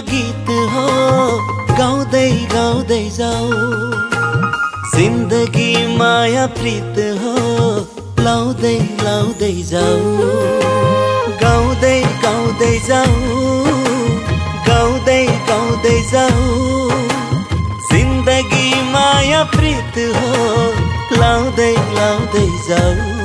गीत हो गाउँदै गाउँदै जाऊ। जिन्दगी माया प्रीत हो लाउँदै लाउँदै जाऊ। गाउँदै गाउँदै जाऊ गाउँदै गाउँदै जाऊ। जिन्दगी माया प्रीत हो लाउँदै लाउँदै जाऊ।